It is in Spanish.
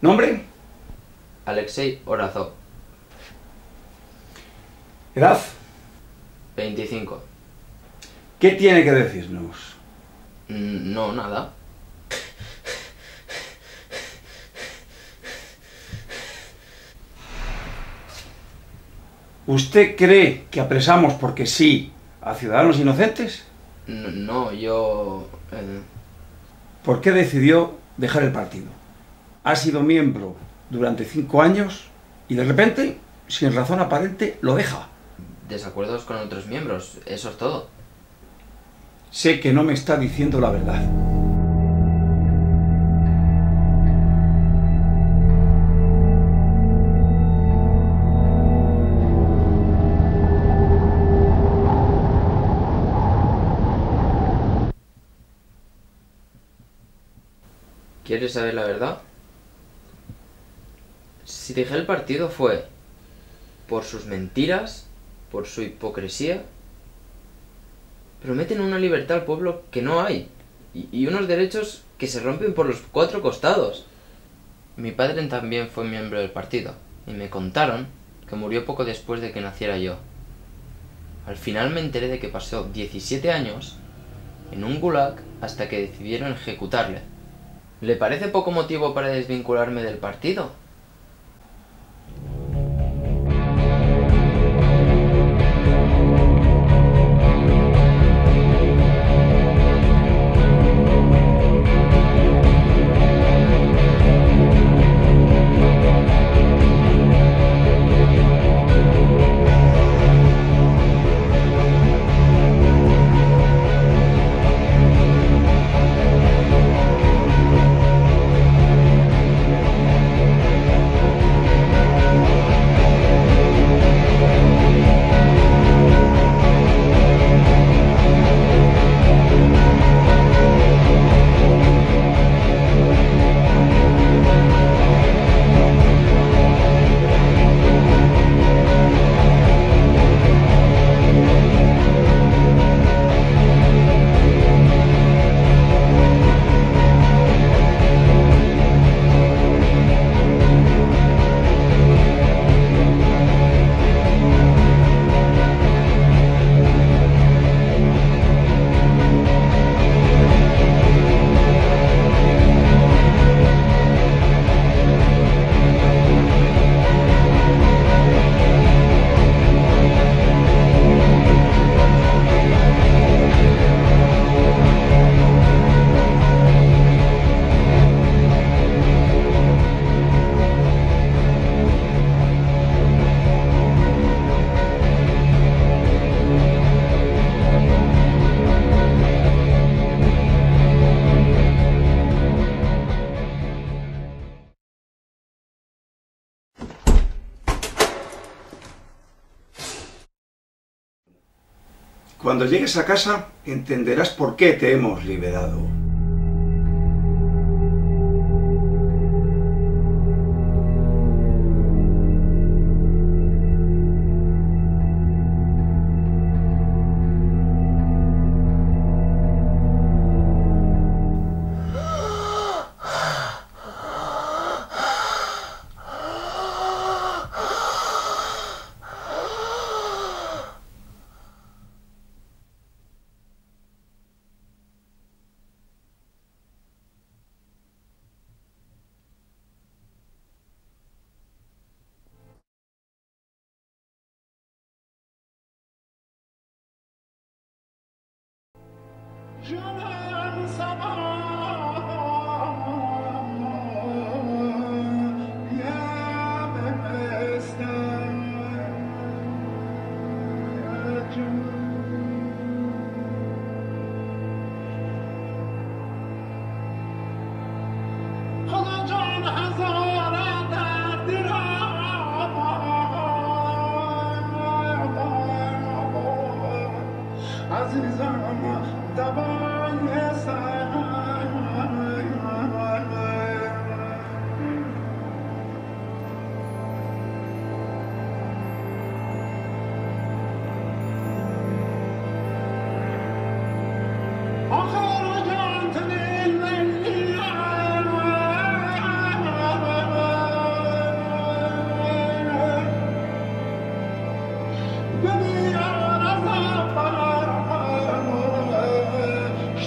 ¿Nombre? Alexei Orazov, ¿Edad? 25. ¿Qué tiene que decirnos? Mm, No, nada. ¿Usted cree que apresamos porque sí a ciudadanos inocentes? No, yo... eh, ¿Por qué decidió dejar el partido? Ha sido miembro durante cinco años y de repente, sin razón aparente, lo deja. desacuerdos con otros miembros, eso es todo. Sé que no me está diciendo la verdad. ¿Quieres saber la verdad? Si dejé el partido fue por sus mentiras, por su hipocresía. Prometen una libertad al pueblo que no hay y, y unos derechos que se rompen por los cuatro costados. Mi padre también fue miembro del partido y me contaron que murió poco después de que naciera yo. Al final me enteré de que pasó 17 años en un gulag hasta que decidieron ejecutarle. ¿Le parece poco motivo para desvincularme del partido? Cuando llegues a casa entenderás por qué te hemos liberado. Jump